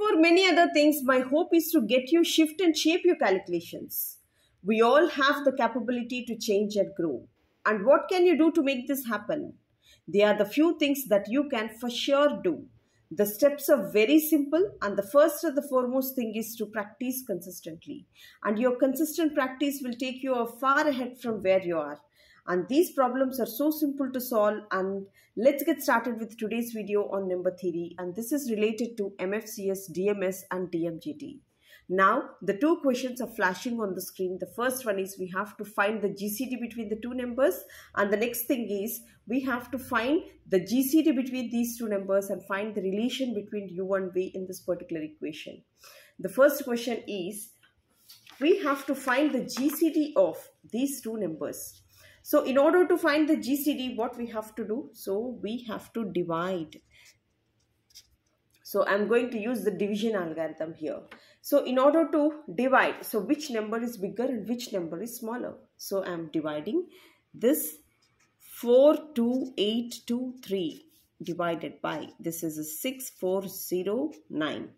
For many other things, my hope is to get you shift and shape your calculations. We all have the capability to change and grow. And what can you do to make this happen? They are the few things that you can for sure do. The steps are very simple, and the first and the foremost thing is to practice consistently. And your consistent practice will take you far ahead from where you are. And these problems are so simple to solve. And let's get started with today's video on number theory. And this is related to MFCS, DMS, and DMGT. Now, the two questions are flashing on the screen. The first one is we have to find the GCD between the two numbers. And the next thing is we have to find the GCD between these two numbers and find the relation between U and V in this particular equation. The first question is we have to find the GCD of these two numbers. So in order to find the GCD, what we have to do? So we have to divide. So I'm going to use the division algorithm here. So in order to divide, so which number is bigger and which number is smaller? So I'm dividing this 42823 divided by, this is a 6409.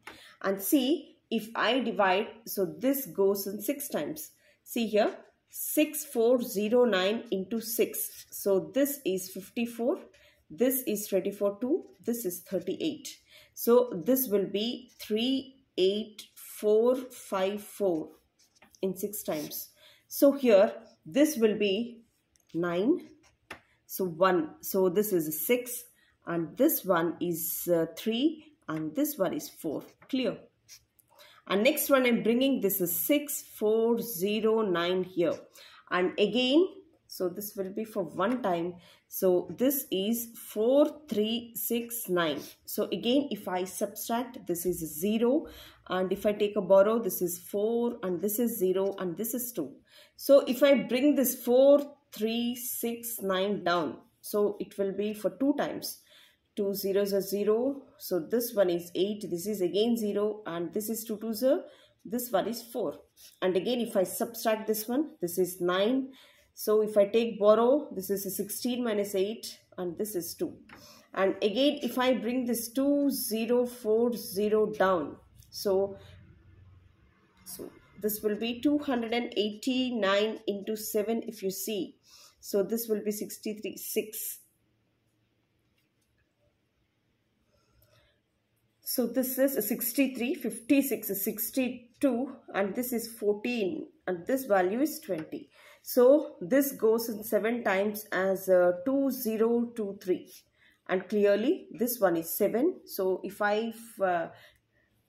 And see, if I divide, so this goes in 6 times. See here, 6409 into 6. So this is 54, this is 24 2, this is 38. So this will be 3854 in 6 times. So here this will be 9. So 1. So this is 6 and this one is uh, 3 and this one is 4. Clear? And next one I'm bringing this is 6409 here. And again so this will be for one time. So this is 4369. So again, if I subtract, this is 0. And if I take a borrow, this is 4 and this is 0 and this is 2. So if I bring this 4369 down, so it will be for two times. Two zeros are 0. So this one is 8. This is again 0 and this is 2 twos are this one is 4 and again if I subtract this one this is 9 so if I take borrow, this is a 16 minus 8 and this is 2. And again, if I bring this 2040 down, so, so this will be 289 into 7 if you see. So this will be 63, 6. So this is 63, 56 is 62 and this is 14 and this value is 20. So this goes in 7 times as uh, 2023 and clearly this one is 7. So if I uh,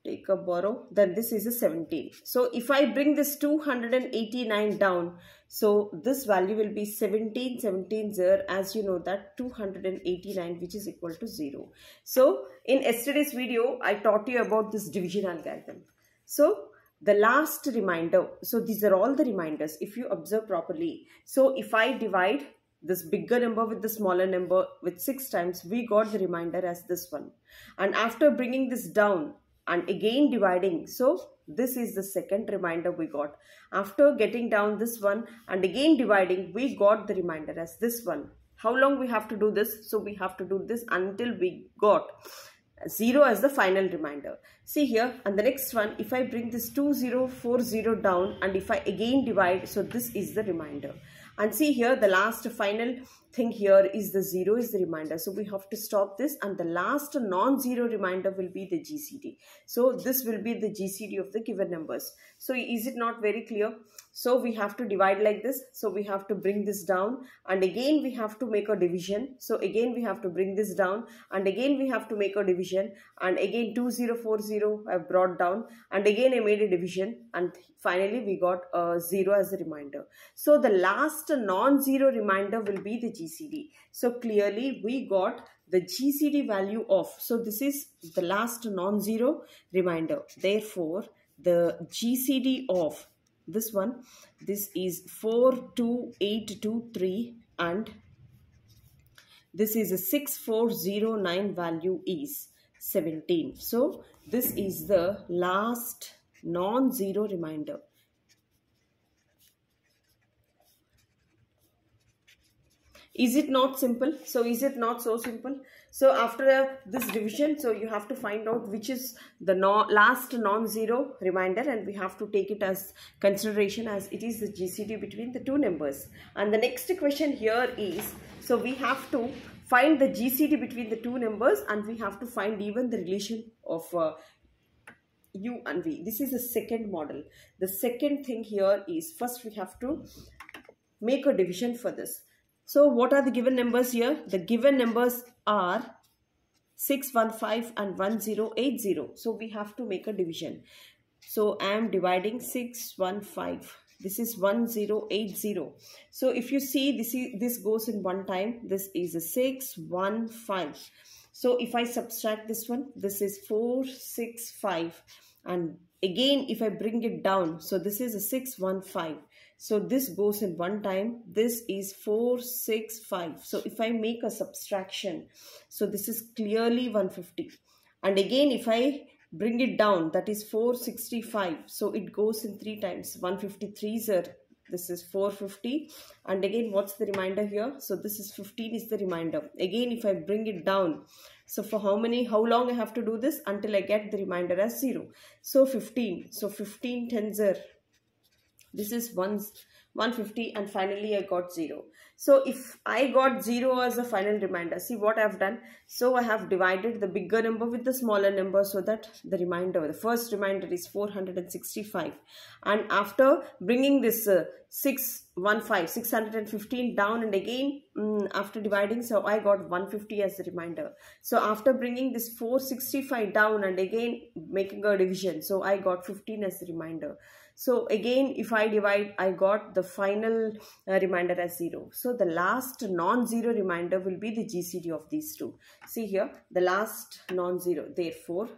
take a borrow then this is a 17. So if I bring this 289 down so this value will be 17 17 0 as you know that 289 which is equal to 0. So in yesterday's video I taught you about this division algorithm. So the last reminder so these are all the reminders if you observe properly so if i divide this bigger number with the smaller number with six times we got the reminder as this one and after bringing this down and again dividing. So this is the second reminder we got. After getting down this one and again dividing we got the reminder as this one. How long we have to do this? So we have to do this until we got 0 as the final reminder. See here and the next one if I bring this 2040 down and if I again divide so this is the reminder and see here the last final thing here is the 0 is the reminder. So we have to stop this and the last non-zero reminder will be the GCD so this will be the GCD of the given numbers. So is it not very clear so we have to divide like this. So we have to bring this down and again we have to make a division. So again we have to bring this down and again we have to make a division and again 2040 I have brought down and again I made a division and finally we got a 0 as a reminder. So the last non-zero reminder will be the GCD. So clearly we got the GCD value of, so this is the last non-zero reminder. Therefore, the GCD of this one. This is 42823 and this is a 6409 value is 17 so this is the last non-zero reminder is it not simple so is it not so simple so after uh, this division so you have to find out which is the no, last non-zero remainder and we have to take it as consideration as it is the GCD between the two numbers and the next question here is so we have to find the GCD between the two numbers and we have to find even the relation of uh, u and v. This is the second model. The second thing here is first we have to make a division for this. So what are the given numbers here? The given numbers are 615 and 1080. So we have to make a division. So I am dividing 615. This is 1080. So if you see this is this goes in one time. This is a 615. So if I subtract this one, this is 465 and again if I bring it down so this is a 615 so this goes in one time. This is 465 so if I make a subtraction so this is clearly 150 and again if I bring it down that is 465 so it goes in three times. 153 sir this is 450 and again what's the reminder here? So this is 15 is the reminder. Again if I bring it down so for how many how long I have to do this? Until I get the reminder as 0 so 15 so 15 tens are this is 1 150 and finally I got 0 so if I got 0 as a final reminder, see what I've done. So I have divided the bigger number with the smaller number so that the reminder, the first reminder is 465. And after bringing this uh, 615, 615 down and again um, after dividing, so I got 150 as the reminder. So after bringing this 465 down and again making a division, so I got 15 as the reminder. So again, if I divide, I got the final uh, reminder as 0. So the last non-zero reminder will be the GCD of these two. See here, the last non-zero. Therefore,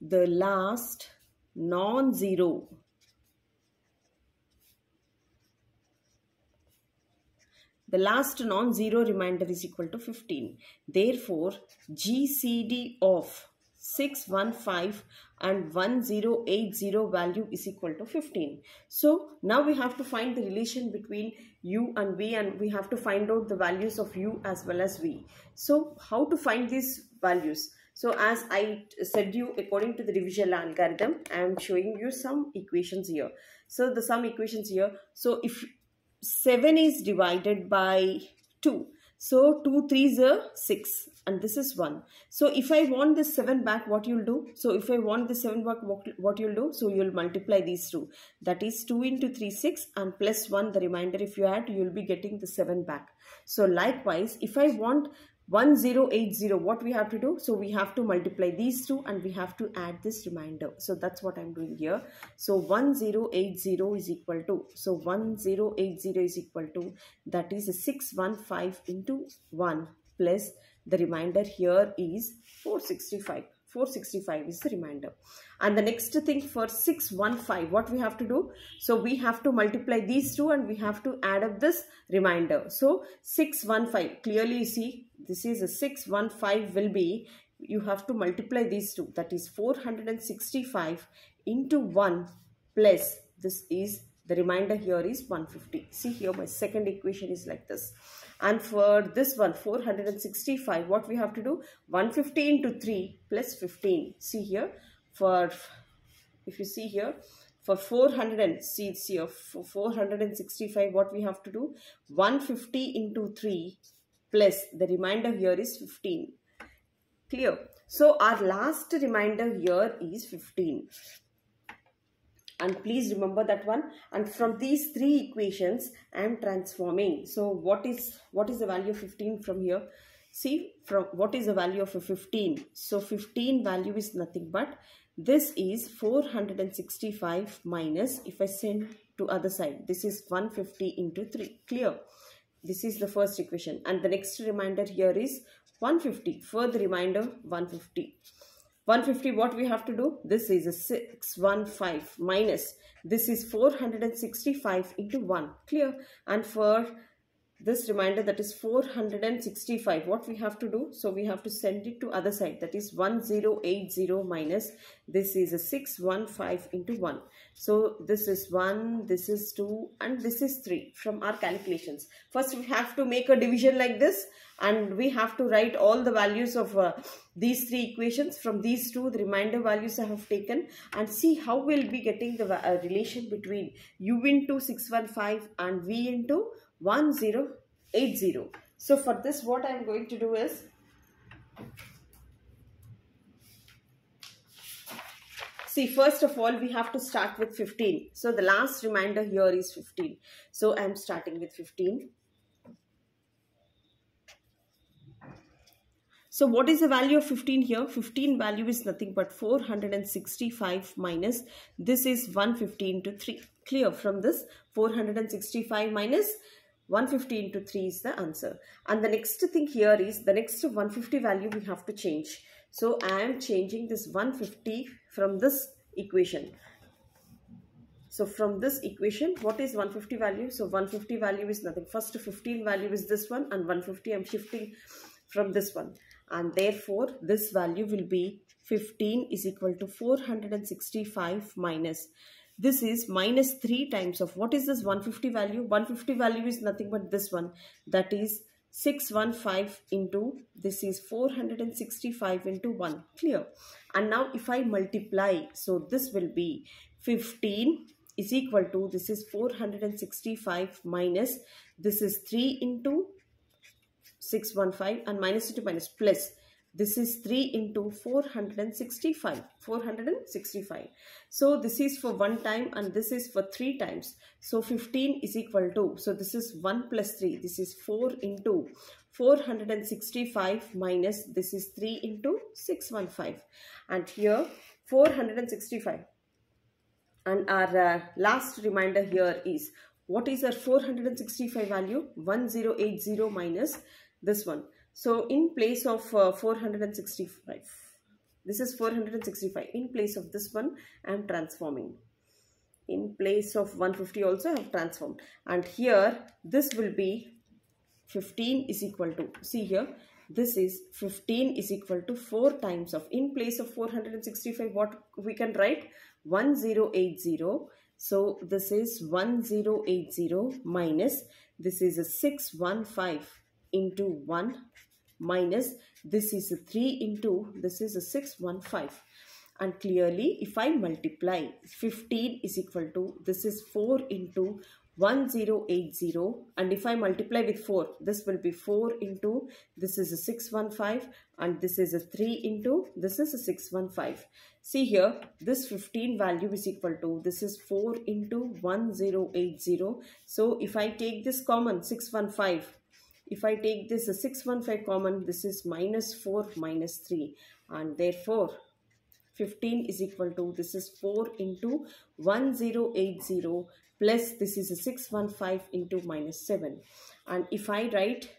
the last non-zero the last non-zero reminder is equal to 15. Therefore, GCD of 615 and 1080 value is equal to 15. So now we have to find the relation between u and v and we have to find out the values of u as well as v. So how to find these values? So as I said you according to the division algorithm I am showing you some equations here. So the some equations here. So if 7 is divided by 2 so 2 3s are 6 and this is 1. So if I want this 7 back, what you'll do? So if I want this 7 back, what, what you'll do? So you'll multiply these two. That is 2 into 3, 6 and plus 1, the remainder if you add, you'll be getting the 7 back. So likewise, if I want 1080 what we have to do? So we have to multiply these two and we have to add this reminder. So that's what i'm doing here. So 1080 is equal to so 1080 is equal to that is 615 into 1 plus the remainder here is 465 465 is the remainder and the next thing for 615 what we have to do? So we have to multiply these two and we have to add up this remainder so 615 clearly you see this is a 615 will be you have to multiply these two that is 465 into 1 plus this is the remainder here is 150 see here my second equation is like this and for this one 465 what we have to do? 150 into 3 plus 15 see here for if you see here for 400 and see here for 465 what we have to do? 150 into 3 plus the remainder here is 15 clear? So our last reminder here is 15 and please remember that one. And from these three equations I am transforming. So what is what is the value of 15 from here? See from what is the value of a 15 so 15 value is nothing but this is 465 minus if I send to other side this is 150 into 3 clear? This is the first equation. And the next reminder here is 150 for the reminder 150 150 what we have to do? This is a 615 minus. This is 465 into 1 clear? And for this remainder that is 465 what we have to do? So we have to send it to other side. That is 1080 minus this is a 615 into 1 so this is 1 this is 2 and this is 3 from our calculations. First we have to make a division like this and we have to write all the values of uh, these three equations. From these two the remainder values I have taken and see how we'll be getting the uh, relation between u into 615 and v into 1080. So for this what I am going to do is See, first of all, we have to start with 15. So the last reminder here is 15. So I am starting with 15. So what is the value of 15 here? 15 value is nothing but 465 minus this is 115 to 3. Clear from this 465 minus 150 into 3 is the answer. And the next thing here is the next 150 value we have to change. So I am changing this 150 from this equation. So from this equation, what is 150 value? So 150 value is nothing. First 15 value is this one and 150 I am shifting from this one. And therefore, this value will be 15 is equal to 465 minus this is minus 3 times of what is this 150 value? 150 value is nothing but this one. That is 615 into this is 465 into 1 clear? And now if I multiply so this will be 15 is equal to this is 465 minus this is 3 into 615 and minus into minus plus this is 3 into 465. 465. So this is for one time and this is for three times. So 15 is equal to, so this is 1 plus 3. This is 4 into 465 minus this is 3 into 615. And here 465. And our uh, last reminder here is what is our 465 value? 1080 minus this one. So in place of uh, 465, this is 465. In place of this one, I am transforming. In place of 150 also I have transformed. And here, this will be 15 is equal to, see here, this is 15 is equal to 4 times of, in place of 465, what we can write? 1080. So this is 1080 minus, this is a 615 into 1 minus this is a 3 into this is a 615 and clearly if I multiply 15 is equal to this is 4 into 1080 and if I multiply with 4 this will be 4 into this is a 615 and this is a 3 into this is a 615 see here this 15 value is equal to this is 4 into 1080 so if I take this common 615 if I take this 615 common, this is minus 4 minus 3 and therefore 15 is equal to this is 4 into 1080 plus this is a 615 into minus 7 and if I write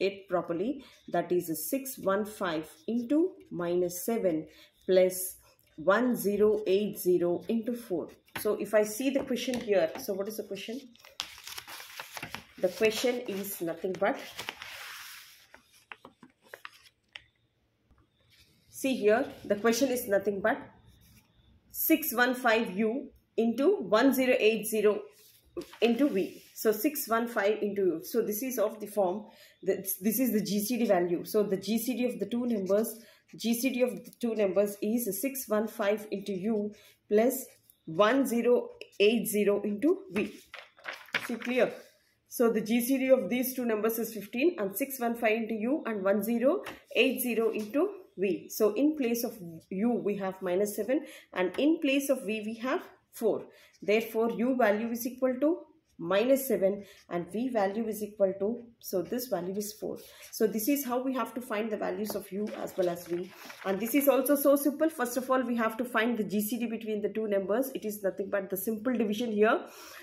it properly that is a 615 into minus 7 plus 1080 into 4 so if I see the question here so what is the question the question is nothing but see here the question is nothing but 615u into 1080 into v. So 615 into u. So this is of the form this, this is the gcd value. So the gcd of the two numbers gcd of the two numbers is 615 into u plus 1080 into v. See clear so the GCD of these two numbers is 15 and 615 into U and 1080 into V. So in place of U we have minus 7 and in place of V we have 4. Therefore U value is equal to minus 7 and v value is equal to so this value is 4 so this is how we have to find the values of u as well as v. And this is also so simple. First of all we have to find the gcd between the two numbers. It is nothing but the simple division here.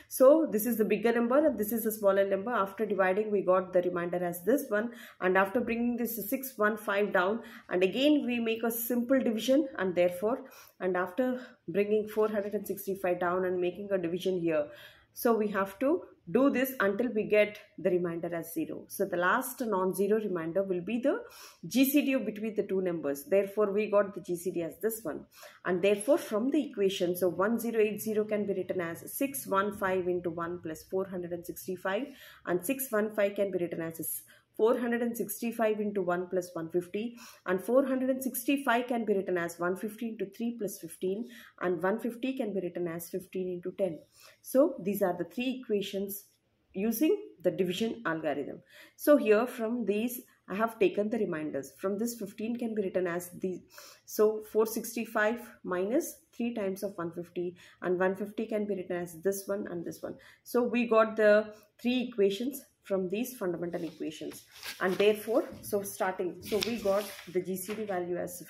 So this is the bigger number and this is the smaller number. After dividing we got the remainder as this one. And after bringing this 615 down and again we make a simple division and therefore and after bringing 465 down and making a division here so we have to do this until we get the remainder as 0. So the last non-zero remainder will be the GCD between the two numbers. Therefore, we got the GCD as this one. And therefore, from the equation, so 1080 can be written as 615 into 1 plus 465 and 615 can be written as 465 into 1 plus 150 and 465 can be written as 150 into 3 plus 15 and 150 can be written as 15 into 10. So these are the three equations using the division algorithm. So here from these I have taken the reminders. From this 15 can be written as the so 465 minus 3 times of 150 and 150 can be written as this one and this one. So we got the three equations from these fundamental equations. And therefore so starting so we got the GCD value as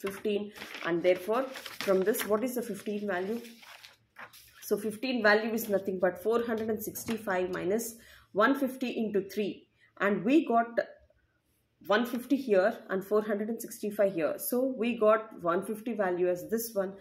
15 and therefore from this what is the 15 value? So 15 value is nothing but 465 minus 150 into 3 and we got 150 here and 465 here. So we got 150 value as this one.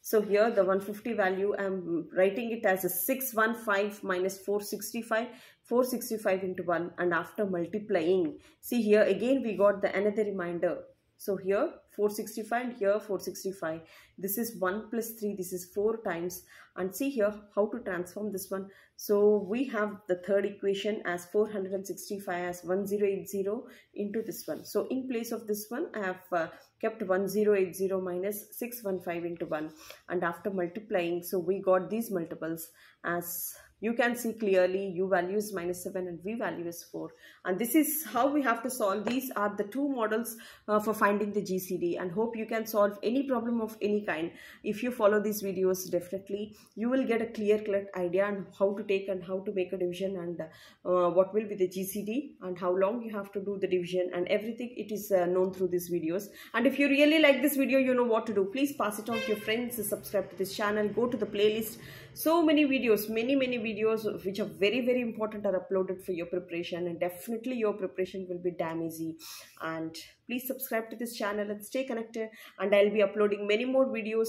So here the 150 value I'm writing it as a 615 minus 465 465 into 1 and after multiplying see here again we got the another reminder. So here 465 and here 465 this is 1 plus 3 this is 4 times. And see here how to transform this one. So we have the third equation as 465 as 1080 into this one. So in place of this one I have uh, kept 1080 minus 615 into 1 and after multiplying so we got these multiples as you can see clearly u value is minus 7 and v value is 4 and this is how we have to solve. These are the two models uh, for finding the GCD and hope you can solve any problem of any kind. If you follow these videos definitely you will get a clear clear idea on how to take and how to make a division and uh, what will be the GCD and how long you have to do the division and everything. It is uh, known through these videos. And if you really like this video you know what to do. Please pass it on to your friends. Subscribe to this channel. Go to the playlist so many videos many many videos which are very very important are uploaded for your preparation and definitely your preparation will be damn easy. And please subscribe to this channel and stay connected and i'll be uploading many more videos.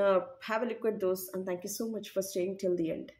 Uh, have a look at those and thank you so much for staying till the end